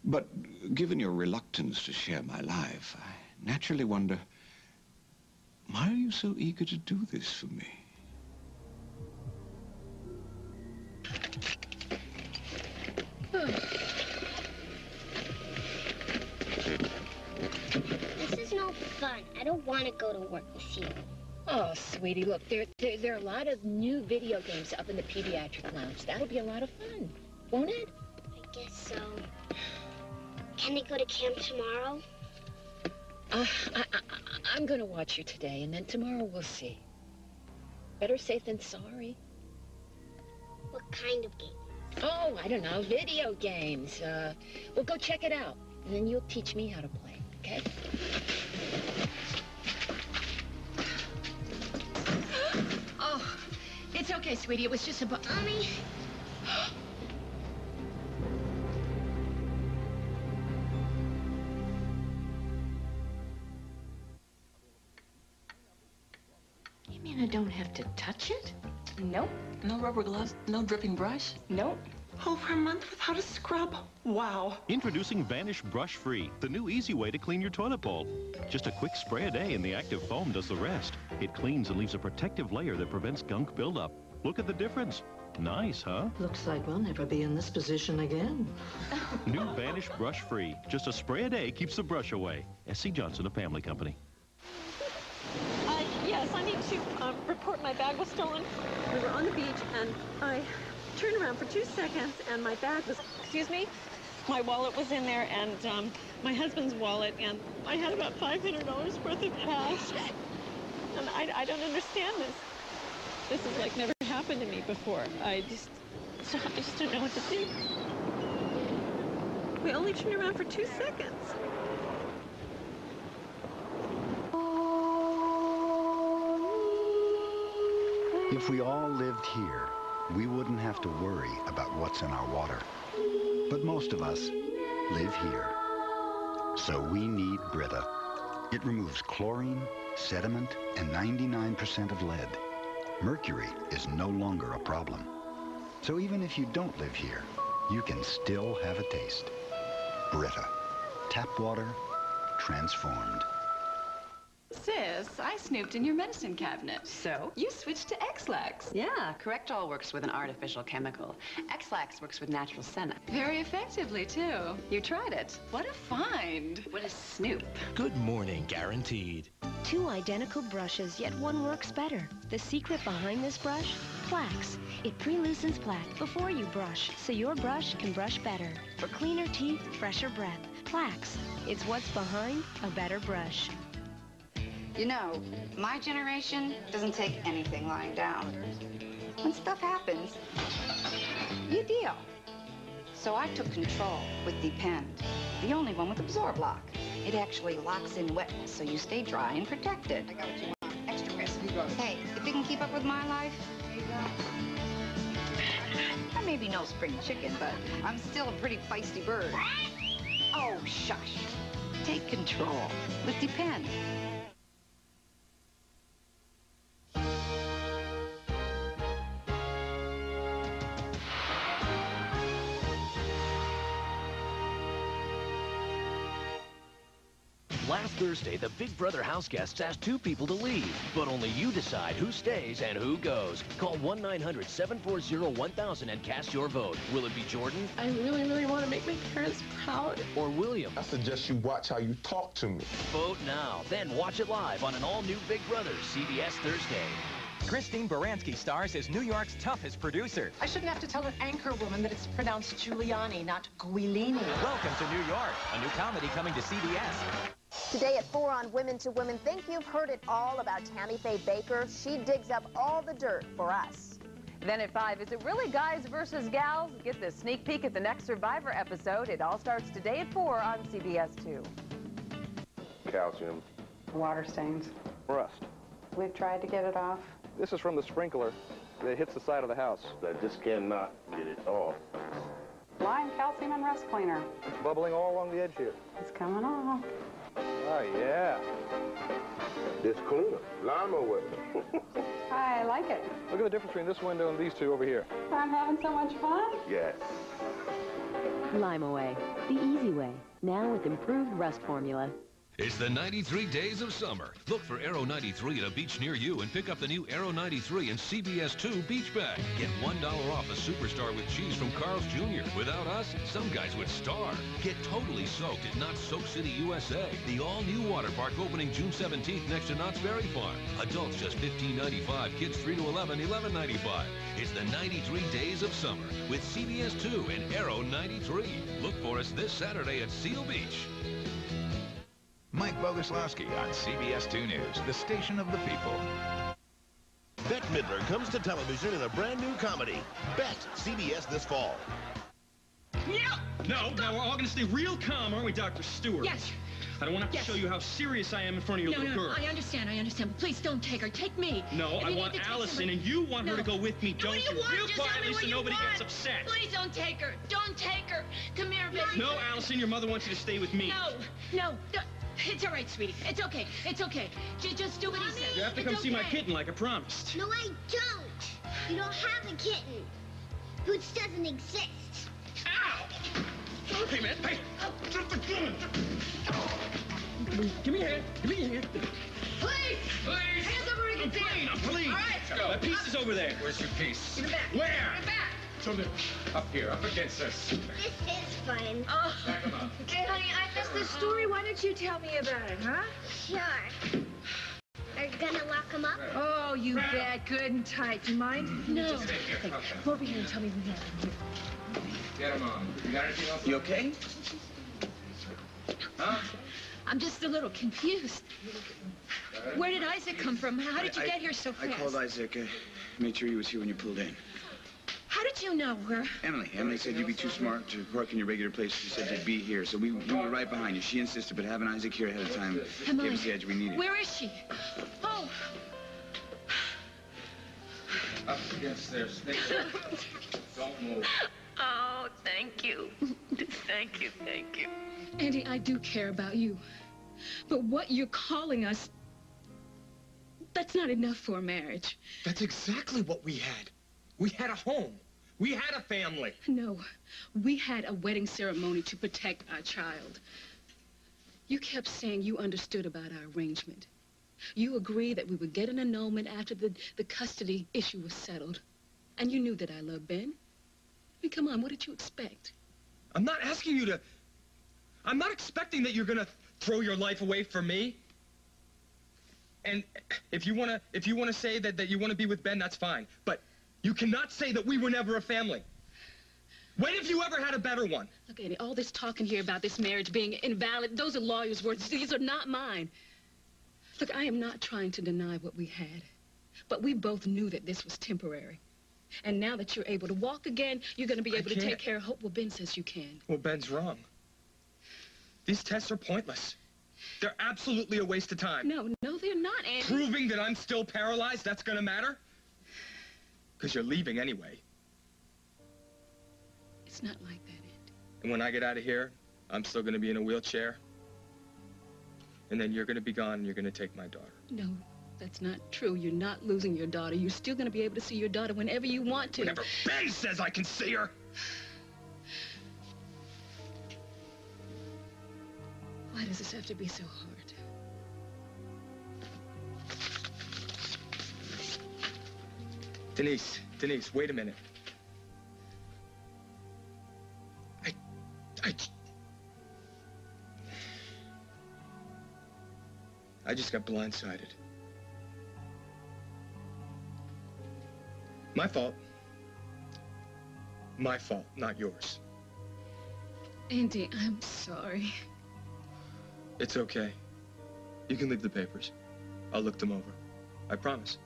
But given your reluctance to share my life, I naturally wonder, why are you so eager to do this for me? This is no fun. I don't want to go to work with you. Oh, sweetie, look, there, there, there are a lot of new video games up in the pediatric lounge. That'll be a lot of fun, won't it? I guess so. Can they go to camp tomorrow? Uh, I, I, I'm going to watch you today, and then tomorrow we'll see. Better safe than sorry. What kind of game? Oh, I don't know, video games. Uh, well, go check it out, and then you'll teach me how to play, okay? Okay, sweetie. It was just a bu- Mommy. You mean I don't have to touch it? Nope. No rubber gloves, no dripping brush? Nope. Oh, Over a month without a scrub. Wow. Introducing Vanish Brush Free, the new easy way to clean your toilet bowl. Just a quick spray a day and the active foam does the rest. It cleans and leaves a protective layer that prevents gunk buildup. Look at the difference. Nice, huh? Looks like we'll never be in this position again. New Vanish Brush Free. Just a spray a day keeps the brush away. S.C. Johnson, a family company. Uh, yes, I need to uh, report my bag was stolen. We were on the beach and I turned around for two seconds and my bag was, excuse me, my wallet was in there and um, my husband's wallet and I had about $500 worth of cash. And I, I don't understand this. This has like never happened to me before. I just, I just don't know what to do. We only turned around for two seconds. If we all lived here, we wouldn't have to worry about what's in our water. But most of us live here. So we need Brita. It removes chlorine, sediment, and 99% of lead. Mercury is no longer a problem. So even if you don't live here, you can still have a taste. Brita. Tap water transformed. Sis, I snooped in your medicine cabinet. So? You switched to Ex-Lax. Yeah, Correctol works with an artificial chemical. Ex-Lax works with natural senna. Very effectively, too. You tried it. What a find. What a snoop. Good morning, guaranteed. Two identical brushes, yet one works better. The secret behind this brush? Plax. It pre-loosens plaque before you brush, so your brush can brush better. For cleaner teeth, fresher breath. Plax. It's what's behind a better brush. You know, my generation doesn't take anything lying down. When stuff happens, you deal. So I took control with Depend, the only one with Absorb Lock. It actually locks in wetness so you stay dry and protected. I got what you want. Extra crisp. Hey, if you can keep up with my life. I may be no spring chicken, but I'm still a pretty feisty bird. Oh, shush. Take control with Depend. Thursday, the Big Brother house guests asked two people to leave, but only you decide who stays and who goes. Call 1-900-740-1000 and cast your vote. Will it be Jordan I really, really want to make my parents proud. or William? I suggest you watch how you talk to me. Vote now, then watch it live on an all-new Big Brother CBS Thursday. Christine Baranski stars as New York's toughest producer. I shouldn't have to tell an anchor woman that it's pronounced Giuliani, not Guilini. Welcome to New York, a new comedy coming to CBS. Today at 4 on Women to Women, think you've heard it all about Tammy Faye Bakker. She digs up all the dirt for us. Then at 5, is it really guys versus gals? Get the sneak peek at the next Survivor episode. It all starts today at 4 on CBS 2. Calcium. Water stains. Rust. We've tried to get it off. This is from the sprinkler that hits the side of the house. I just cannot get it off. Lime, calcium, and rust cleaner. It's bubbling all along the edge here. It's coming off. Oh, yeah. It's cleaner. Lima with I like it. Look at the difference between this window and these two over here. I'm having so much fun. Yes. Lime Away, the easy way. Now with improved rust formula. It's the 93 days of summer. Look for Arrow 93 at a beach near you and pick up the new Arrow 93 and CBS 2 beach bag. Get $1 off a Superstar with cheese from Carl's Jr. Without us, some guys would starve. Get totally soaked at Knott's Soak City, USA. The all-new water park opening June 17th next to Knott's Berry Farm. Adults just $15.95. Kids 3 to 11, $11.95. It's the 93 days of summer with CBS 2 and Arrow 93. Look for us this Saturday at Seal Beach. Mike Boguslawski on CBS 2 News, the station of the people. Bette Midler comes to television in a brand new comedy, Bette, CBS this fall. Yeah. No, now we're all going to stay real calm, aren't we, Dr. Stewart? Yes. I don't want to have Yes. to show you how serious I am in front of your No, little no, girl. I understand, I understand. But please don't take her. Take me. No, If I you want to Allison, somebody- and you want her to go with me, What don't do you want? Real Just tell me quietly so you nobody want. gets upset. Please don't take her. Don't take her. Come here, baby. No, Allison, your mother wants you to stay with me. No, no, no. It's all right, sweetie. It's okay. It's okay. Just, just do what he says. You have to It's come see my kitten like I promised. No, I don't. You don't have a kitten. Boots doesn't exist. Ow! Hey, man, hey! Just a gun! Give me your hand. Give me your hand. Please! Please! Hands over and I'm get down. clean, I'm clean. All right. My piece is over there. Where's your piece? In the back. Where? In the back. Up here, up against us. This is fun. Oh. Back 'em up. Okay, honey, I missed the story. Why don't you tell me about it, huh? Sure. Are you gonna lock him up? Oh, you bet. Good and tight. Do you mind? No. Just stay here. Okay, Okay. Come over here and tell me what happened. Get him on. You got anything else? You okay? Huh? I'm just a little confused. Where did Isaac come from? How did you I- get here so fast? I called Isaac. Uh, made sure he was here when you pulled in. How did you know her? Emily. Emily said you'd be too smart to park in your regular place. She said you'd be here. So we, we were right behind you. She insisted, but having Isaac here ahead of time Emily, gave us the edge we needed. Where is she? Oh, Up against their Stay. Don't move. oh, thank you. thank you, thank you. Andy, I do care about you. But what you're calling us, that's not enough for a marriage. That's exactly what we had. We had a home. We had a family. No, we had a wedding ceremony to protect our child. You kept saying you understood about our arrangement. You agreed that we would get an annulment after the, the custody issue was settled. And you knew that I loved Ben. I mean, come on, what did you expect? I'm not asking you to... I'm not expecting that you're gonna throw your life away for me. And if you wanna, if you wanna say that, that you wanna be with Ben, that's fine. But you cannot say that we were never a family. When have you ever had a better one? Look, Andy, all this talking here about this marriage being invalid, those are lawyers' words. These are not mine. Look, I am not trying to deny what we had. But we both knew that this was temporary. And now that you're able to walk again, you're going to be able to take care of Hope. Well, Ben says you can. Well, Ben's wrong. These tests are pointless. They're absolutely a waste of time. No, no, they're not, Andy. Proving that I'm still paralyzed, that's gonna matter? Because you're leaving anyway. It's not like that, Andy. And when I get out of here, I'm still gonna be in a wheelchair. And then you're gonna be gone and you're gonna take my daughter. No, that's not true. You're not losing your daughter. You're still going to be able to see your daughter whenever you want to. Whenever Ben says I can see her! Why does this have to be so hard? Denise, Denise, wait a minute. I, I, I just got blindsided. My fault. My fault, not yours. Andy, I'm sorry. It's okay. You can leave the papers. I'll look them over. I promise.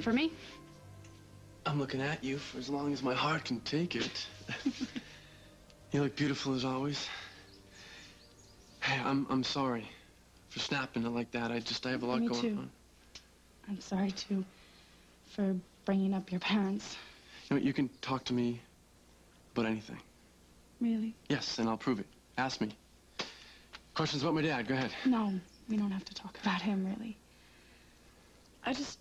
Looking for me? I'm looking at you for as long as my heart can take it. you look beautiful as always. Hey, I'm I'm sorry for snapping it like that. I just I have a lot Me going too. on. I'm sorry, too, for bringing up your parents. You know, you can talk to me about anything. Really? Yes, and I'll prove it. Ask me. Questions about my dad? Go ahead. No, we don't have to talk about him, really. I just,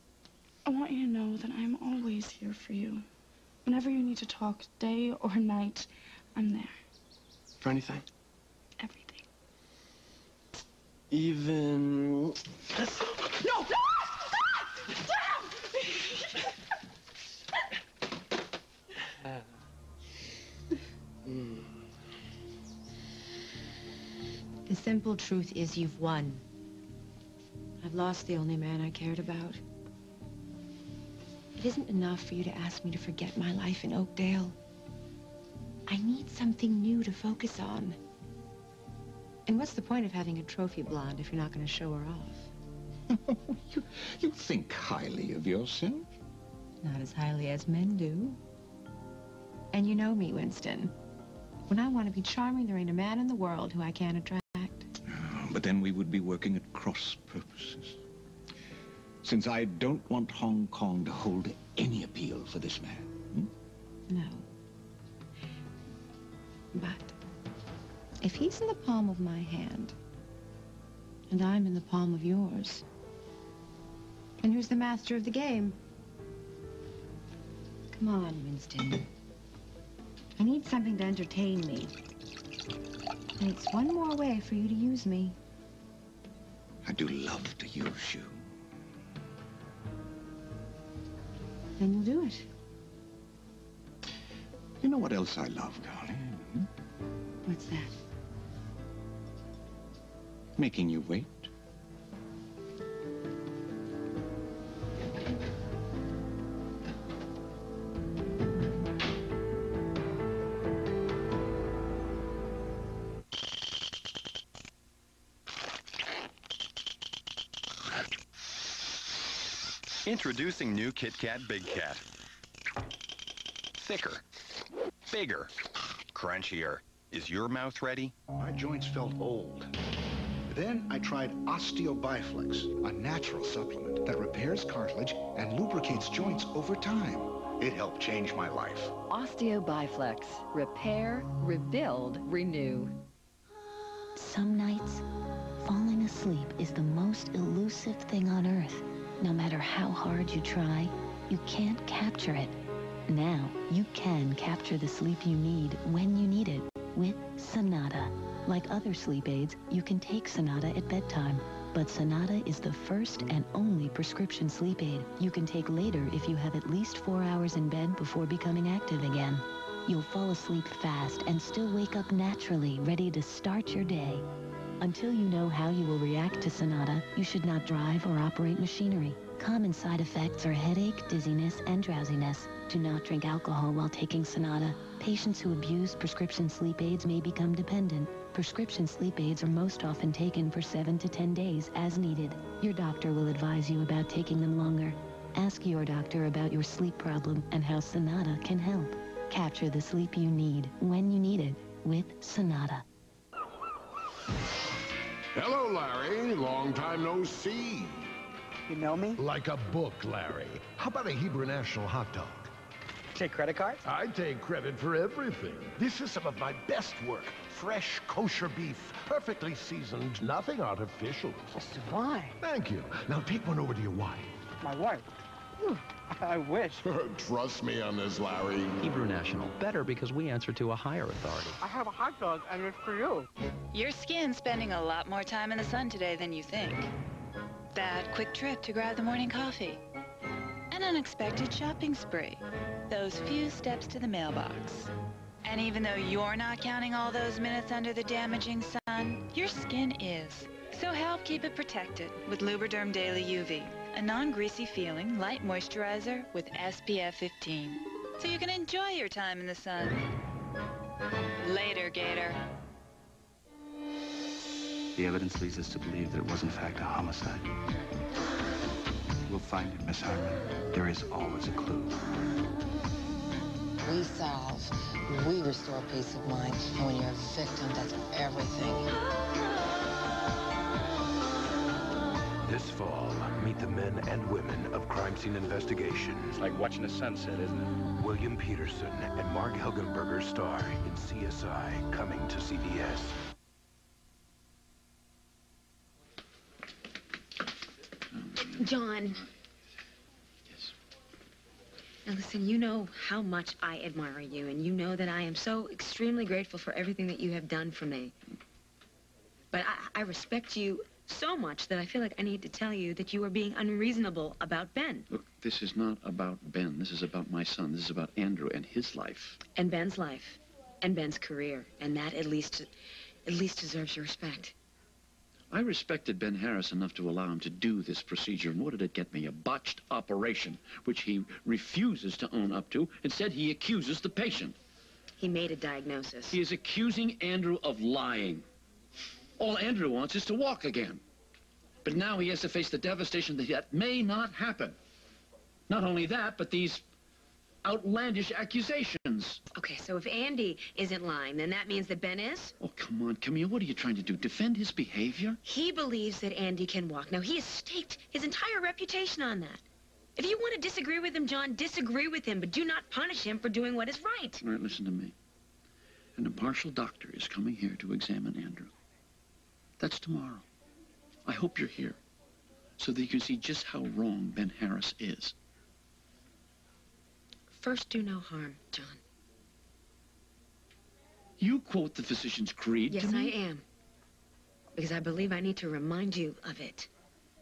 I want you to know that I'm always here for you. Whenever you need to talk, day or night, I'm there. For anything? Everything. Even. No! No! The simple truth is you've won. I've lost the only man I cared about. It isn't enough for you to ask me to forget my life in Oakdale. I need something new to focus on. And what's the point of having a trophy blonde if you're not going to show her off? you, you think highly of yourself. Not as highly as men do. And you know me, Winston. When I want to be charming, there ain't a man in the world who I can't attract. But then we would be working at cross purposes. Since I don't want Hong Kong to hold any appeal for this man. hmm? No. But if he's in the palm of my hand, and I'm in the palm of yours, then who's the master of the game? Come on, Winston. I need something to entertain me. And it's one more way for you to use me. I do love to use you. Then you'll do it. You know what else I love, darling? Hmm? What's that? Making you wait. Introducing new Kit Kat Big Cat. Thicker, bigger, crunchier. Is your mouth ready? My joints felt old. Then I tried Osteo Bi-Flex, a natural supplement that repairs cartilage and lubricates joints over time. It helped change my life. Osteo Bi-Flex. Repair, rebuild, renew. Some nights, falling asleep is the most elusive thing on earth. No matter how hard you try, you can't capture it. Now, you can capture the sleep you need when you need it with Sonata. Like other sleep aids, you can take Sonata at bedtime. But Sonata is the first and only prescription sleep aid you can take later if you have at least four hours in bed before becoming active again. You'll fall asleep fast and still wake up naturally, ready to start your day. Until you know how you will react to Sonata, you should not drive or operate machinery. Common side effects are headache, dizziness, and drowsiness. Do not drink alcohol while taking Sonata. Patients who abuse prescription sleep aids may become dependent. Prescription sleep aids are most often taken for 7 to 10 days as needed. Your doctor will advise you about taking them longer. Ask your doctor about your sleep problem and how Sonata can help. Capture the sleep you need when you need it with Sonata. Hello, Larry. Long time no see. You know me? Like a book, Larry. How about a Hebrew National hot dog? Take credit cards? I take credit for everything. This is some of my best work. Fresh, kosher beef, perfectly seasoned, nothing artificial. It's divine. Thank you. Now take one over to your wife. My wife? Whew, I wish. Trust me on this, Larry. Hebrew National. Better because we answer to a higher authority. I have a hot dog, and it's for you. Your skin's spending a lot more time in the sun today than you think. That quick trip to grab the morning coffee. An unexpected shopping spree. Those few steps to the mailbox. And even though you're not counting all those minutes under the damaging sun, your skin is. So help keep it protected with Lubriderm Daily UV, a non-greasy feeling light moisturizer with SPF 15. So you can enjoy your time in the sun. Later, Gator. The evidence leads us to believe that it was in fact a homicide. We'll find it, Miss Harmon. There is always a clue. We solve, we restore peace of mind. And when you're a victim, that's everything. This fall, meet the men and women of crime scene investigations. It's like watching the sunset, isn't it? William Petersen and Marg Helgenberger star in CSI, coming to CBS. John. Yes. Now listen, you know how much I admire you, and you know that I am so extremely grateful for everything that you have done for me. But I, I respect you so much that I feel like I need to tell you that you are being unreasonable about Ben. Look, this is not about Ben. This is about my son. This is about Andrew and his life. And Ben's life. And Ben's career. And that at least, at least deserves your respect. I respected Ben Harris enough to allow him to do this procedure. And what did it get me? A botched operation, which he refuses to own up to. Instead, he accuses the patient. He made a diagnosis. He is accusing Andrew of lying. All Andrew wants is to walk again. But now he has to face the devastation that may not happen. Not only that, but these outlandish accusations. Okay, so if Andy isn't lying, then that means that Ben is? Oh, come on, Camille. What are you trying to do? Defend his behavior? He believes that Andy can walk. Now, he has staked his entire reputation on that. If you want to disagree with him, John, disagree with him, but do not punish him for doing what is right. All right, listen to me. An impartial doctor is coming here to examine Andrew. That's tomorrow. I hope you're here so that you can see just how wrong Ben Harris is. First, do no harm, John. You quote the physician's creed Yes, to I am. Because I believe I need to remind you of it.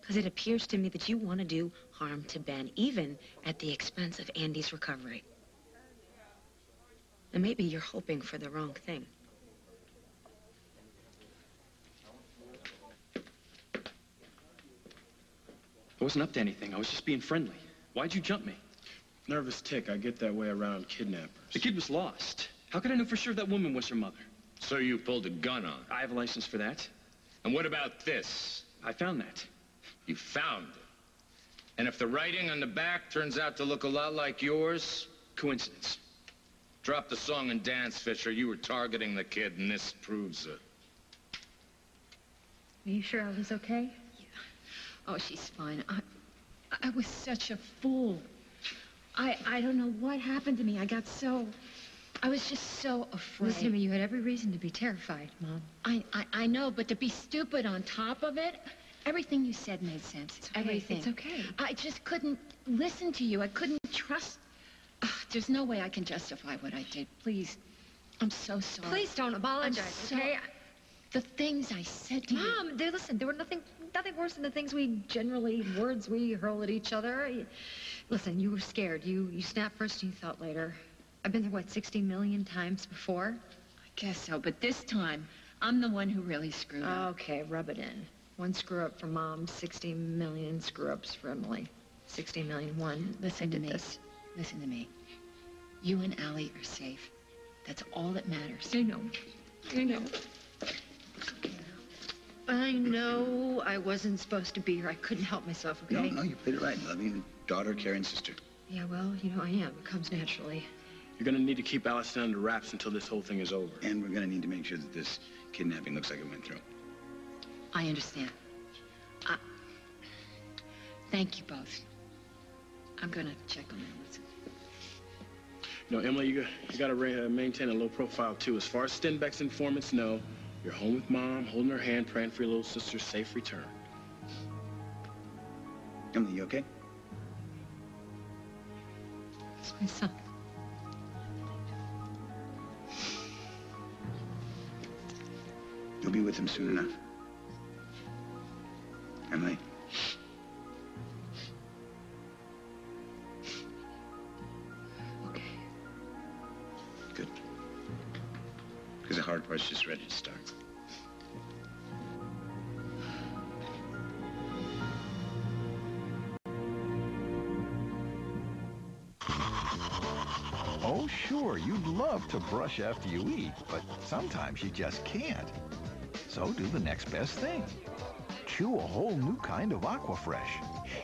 Because it appears to me that you want to do harm to Ben, even at the expense of Andy's recovery. And maybe you're hoping for the wrong thing. I wasn't up to anything. I was just being friendly. Why'd you jump me? Nervous tick. I get that way around kidnappers. The kid was lost. How could I know for sure that woman was her mother? So you pulled a gun on her. I have a license for that. And what about this? I found that. You found it. And if the writing on the back turns out to look a lot like yours? Coincidence. Drop the song and dance, Fisher. You were targeting the kid, and this proves it. Are you sure I was okay? Oh, she's fine. I, I was such a fool. I, I don't know what happened to me. I got so, I was just so afraid. Listen to me, you had every reason to be terrified, Mom. I, I, I know, but to be stupid on top of it, everything you said made sense. It's okay. Everything. It's okay. I just couldn't listen to you. I couldn't trust. Ugh, there's no way I can justify what I did. Please. I'm so sorry. Please don't apologize, I'm so- okay? The things I said to you. Mom, listen, there were nothing, nothing worse than the things we generally, words we hurl at each other. Listen, you were scared. You, you snapped first and you thought later. I've been there, what, 60 million times before? I guess so, but this time, I'm the one who really screwed up. Okay, rub it in. One screw up for Mom, 60 million screw ups for Emily. 60 million, one. Listen to me. This. Listen to me. You and Allie are safe. That's all that matters. I know. I know. I know I wasn't supposed to be here. I couldn't help myself, okay? no, no, you played it right. Loving daughter, caring sister. Yeah, well, you know, I am. It comes naturally. You're gonna need to keep Allison under wraps until this whole thing is over. And we're gonna need to make sure that this kidnapping looks like it went through. I understand. I... Thank you both. I'm gonna check on Allison. You know, Emily, you, got- you gotta uh, maintain a low profile, too. As far as Stenbeck's informants know, you're home with Mom, holding her hand, praying for your little sister's safe return. Emily, you okay? It's my son. You'll be with him soon enough. Emily. Okay. Good. Because the hard part's just ready to start. Sure, you'd love to brush after you eat, but sometimes you just can't. So do the next best thing. Chew a whole new kind of Aquafresh.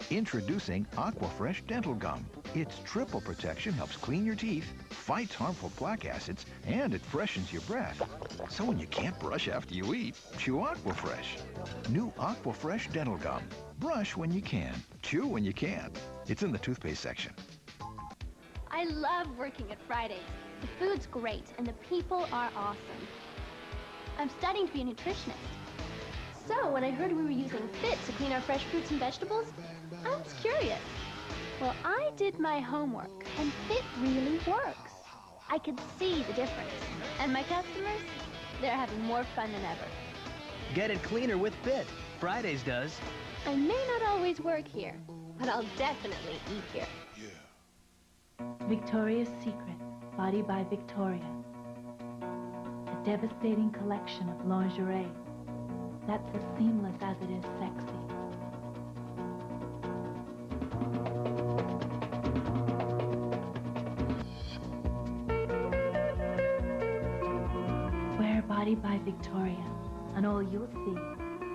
Introducing Aquafresh Dental Gum. Its triple protection helps clean your teeth, fights harmful plaque acids, and it freshens your breath. So when you can't brush after you eat, chew Aquafresh. New Aquafresh Dental Gum. Brush when you can. Chew when you can't. It's in the toothpaste section. I love working at Fridays. The food's great, and the people are awesome. I'm studying to be a nutritionist. So, when I heard we were using FIT to clean our fresh fruits and vegetables, I was curious. Well, I did my homework, and FIT really works. I could see the difference. And my customers, they're having more fun than ever. Get it cleaner with FIT. Fridays does. I may not always work here, but I'll definitely eat here. Victoria's Secret, Body by Victoria. A devastating collection of lingerie that's as seamless as it is sexy. Wear Body by Victoria, and all you'll see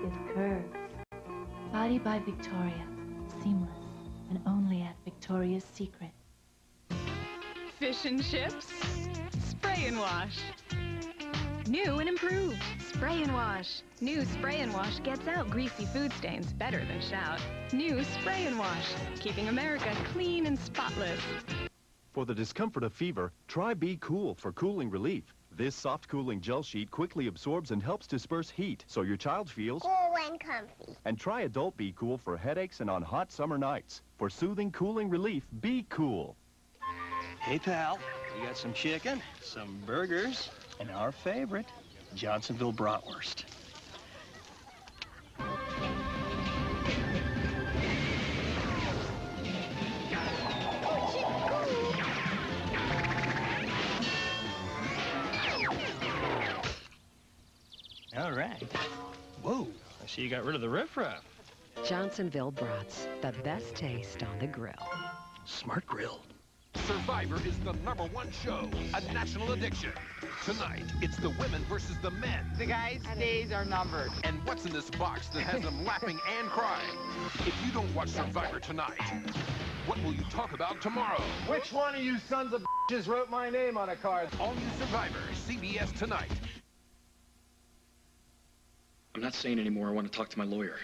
is curves. Body by Victoria, seamless, and only at Victoria's Secret. Fish and chips, spray and wash. New and improved, spray and wash. New spray and wash gets out greasy food stains better than shout. New spray and wash, keeping America clean and spotless. For the discomfort of fever, try Be Cool for cooling relief. This soft cooling gel sheet quickly absorbs and helps disperse heat so your child feels Cool and comfy. and try Adult Be Cool for headaches and on hot summer nights. For soothing cooling relief, Be Cool. Hey, pal. We got some chicken, some burgers, and our favorite, Johnsonville bratwurst. All right. Whoa, I see you got rid of the riffraff. Johnsonville Brats, the best taste on the grill. Smart grill. Survivor is the number one show, a national addiction. Tonight, it's the women versus the men. The guys' days are numbered. And what's in this box that has them laughing and crying? If you don't watch Survivor tonight, what will you talk about tomorrow? Which one of you sons of bitches wrote my name on a card? All new Survivor, CBS tonight. I'm not saying anymore. I want to talk to my lawyer.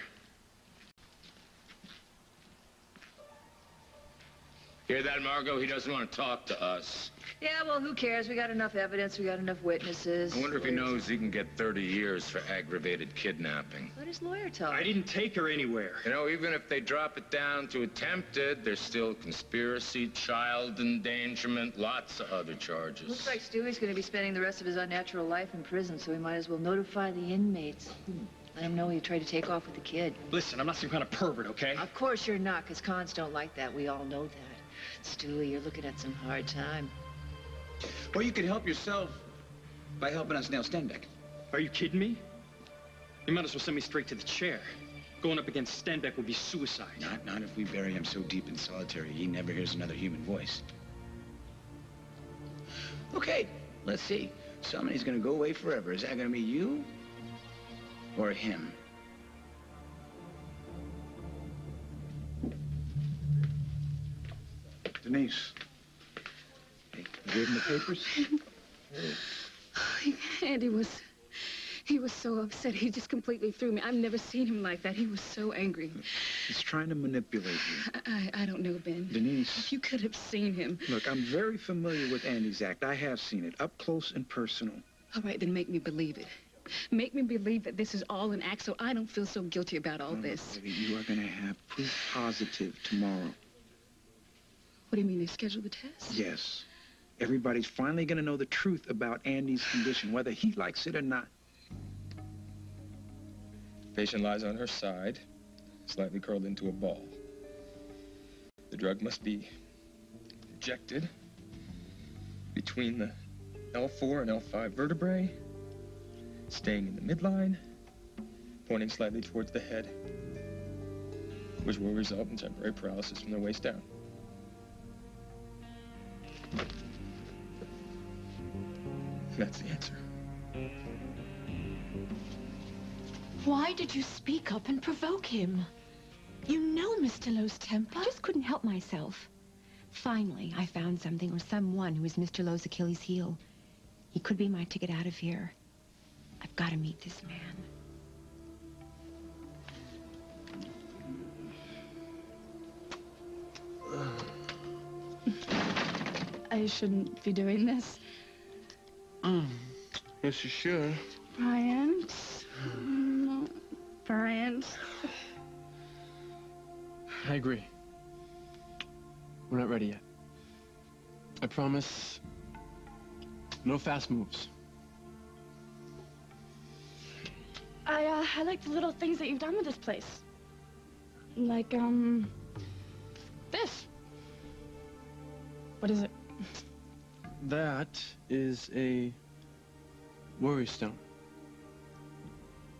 Hear that, Margo? He doesn't want to talk to us. Yeah, well, who cares? We got enough evidence. We got enough witnesses. I wonder if he knows he can get 30 years for aggravated kidnapping. What does lawyer tell I didn't take her anywhere. You know, even if they drop it down to attempted, there's still conspiracy, child endangerment, lots of other charges. Looks like Stewie's going to be spending the rest of his unnatural life in prison, so we might as well notify the inmates. Hmm. Let him know he tried to take off with the kid. Listen, I'm not some kind of pervert, okay? Of course you're not, because cons don't like that. We all know that. Stewie, you're looking at some hard time. Well, you could help yourself by helping us nail Stenbeck. Are you kidding me? You might as well send me straight to the chair. Going up against Stenbeck would be suicide. Not, not if we bury him so deep in solitary he never hears another human voice. Okay, let's see. Somebody's gonna go away forever. Is that gonna be you? Or him? Denise. Hey, you gave him the papers? Oh, Andy was... He was so upset. He just completely threw me. I've never seen him like that. He was so angry. He's trying to manipulate you. I, I don't know, Ben. Denise. If you could have seen him. Look, I'm very familiar with Andy's act. I have seen it, up close and personal. All right, then make me believe it. Make me believe that this is all an act so I don't feel so guilty about all this. Baby, you are going to have proof positive tomorrow. What do you mean, they scheduled the test? Yes. Everybody's finally going to know the truth about Andy's condition, whether he likes it or not. Patient lies on her side, slightly curled into a ball. The drug must be injected between the L4 and L5 vertebrae staying in the midline, pointing slightly towards the head, which will result in temporary paralysis from the waist down. That's the answer. Why did you speak up and provoke him? You know Mr. Lowe's temper. I just couldn't help myself. Finally, I found something or someone who is Mr. Lowe's Achilles heel. He could be my ticket out of here. I've got to meet this man. I shouldn't be doing this. Mm. Yes, you should. Bryant. Bryant. I agree. We're not ready yet. I promise no fast moves. I, uh, I like the little things that you've done with this place. Like, um, this. What is it? That is a worry stone.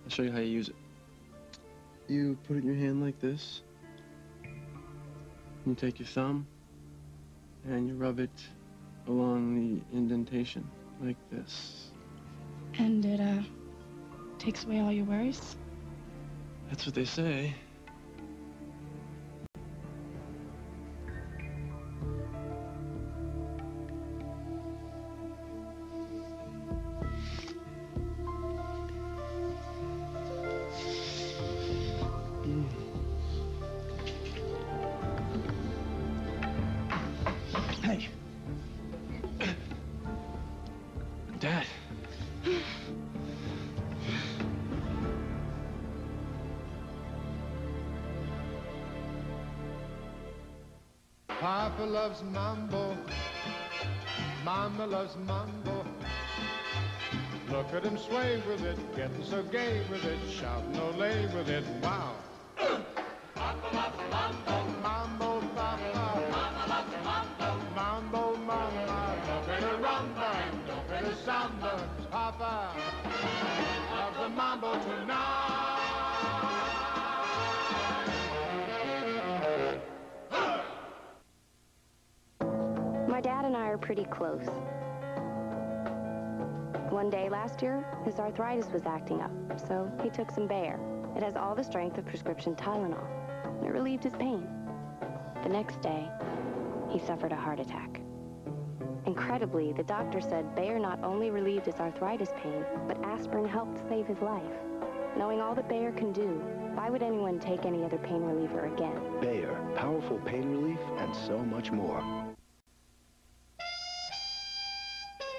I'll show you how you use it. You put it in your hand like this. You take your thumb and you rub it along the indentation like this. And it, uh, takes away all your worries? That's what they say. Shouting Olay with it. Wow. My dad and I are pretty close. One day last year, his arthritis was acting up, so he took some Bayer. It has all the strength of prescription Tylenol. It relieved his pain. The next day, he suffered a heart attack. Incredibly, the doctor said Bayer not only relieved his arthritis pain, but aspirin helped save his life. Knowing all that Bayer can do, why would anyone take any other pain reliever again? Bayer, powerful pain relief and so much more.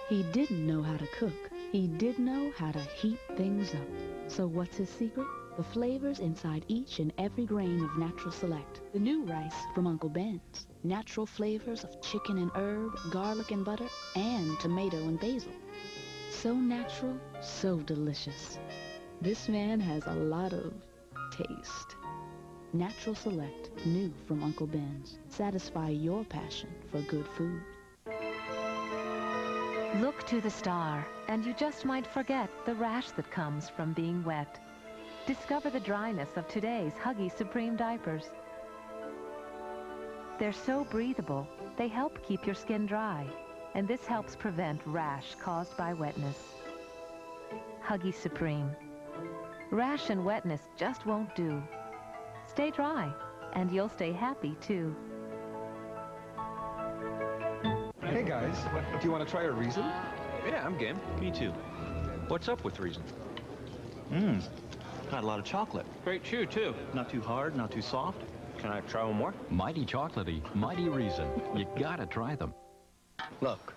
He didn't know how to cook. He did know how to heat things up. So what's his secret? The flavors inside each and every grain of Natural Select. The new rice from Uncle Ben's. Natural flavors of chicken and herb, garlic and butter, and tomato and basil. So natural, so delicious. This man has a lot of taste. Natural Select, new from Uncle Ben's. Satisfy your passion for good food. Look to the star, and you just might forget the rash that comes from being wet. Discover the dryness of today's Huggy Supreme diapers. They're so breathable, they help keep your skin dry, and this helps prevent rash caused by wetness. Huggy Supreme. Rash and wetness just won't do. Stay dry, and you'll stay happy too. Hey guys, do you want to try a Riesen? Yeah, I'm game. Me too. What's up with Riesen? Mmm, got a lot of chocolate. Great chew, too. Not too hard, not too soft. Can I try one more? Mighty chocolatey, mighty Riesen. You gotta try them. Look,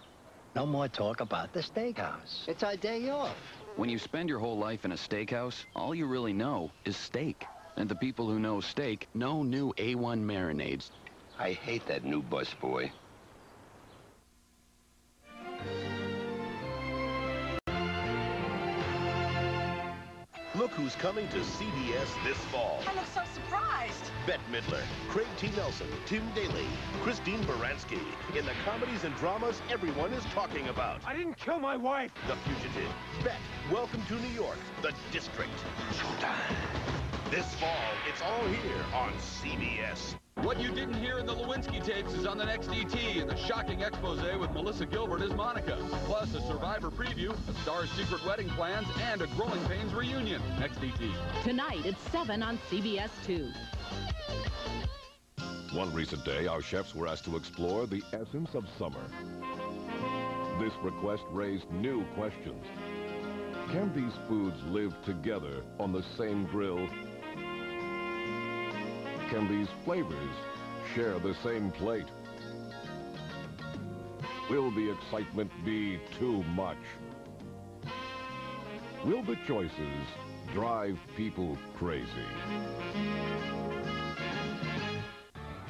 no more talk about the steakhouse. It's our day off. When you spend your whole life in a steakhouse, all you really know is steak. And the people who know steak know new A1 marinades. I hate that new busboy. Look who's coming to CBS this fall. I look so surprised. Bette Midler, Craig T. Nelson, Tim Daly, Christine Baranski. In the comedies and dramas everyone is talking about. I didn't kill my wife. The Fugitive. Bette, Welcome to New York, The District. This fall, it's all here on CBS. What you didn't hear in the Lewinsky tapes is on the next ET, and the shocking expose with Melissa Gilbert as Monica. Plus, a Survivor preview, a star's secret wedding plans, and a Growing Pains reunion. Next ET. Tonight at 7 on CBS 2. One recent day, our chefs were asked to explore the essence of summer. This request raised new questions. Can these foods live together on the same grill? Can these flavors share the same plate? Will the excitement be too much? Will the choices drive people crazy?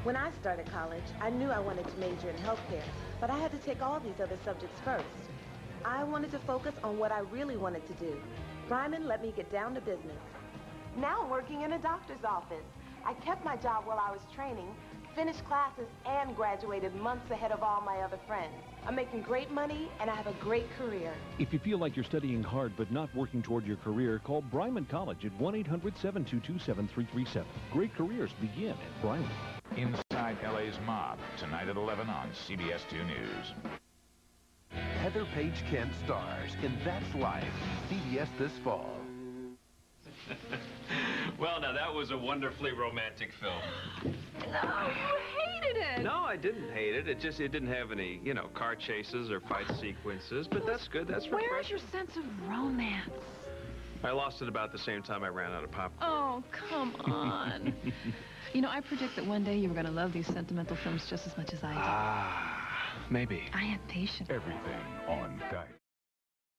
When I started college, I knew I wanted to major in healthcare, but I had to take all these other subjects first. I wanted to focus on what I really wanted to do. Bryman let me get down to business. Now I'm working in a doctor's office. I kept my job while I was training, finished classes, and graduated months ahead of all my other friends. I'm making great money, and I have a great career. If you feel like you're studying hard but not working toward your career, call Bryman College at 1-800-722-7337. Great careers begin at Bryman. Inside LA's Mob, tonight at 11 on CBS 2 News. Heather Paige Kent stars in That's Life, CBS this fall. well, now that was a wonderfully romantic film. No, you hated it. No, I didn't hate it. It just it didn't have any, you know, car chases or fight sequences. But that's good. That's refreshing. your sense of romance? I lost it about the same time I ran out of popcorn. Oh, come on. you know, I predict that one day you were going to love these sentimental films just as much as I do. Ah, maybe. I have patience. Everything on Dice.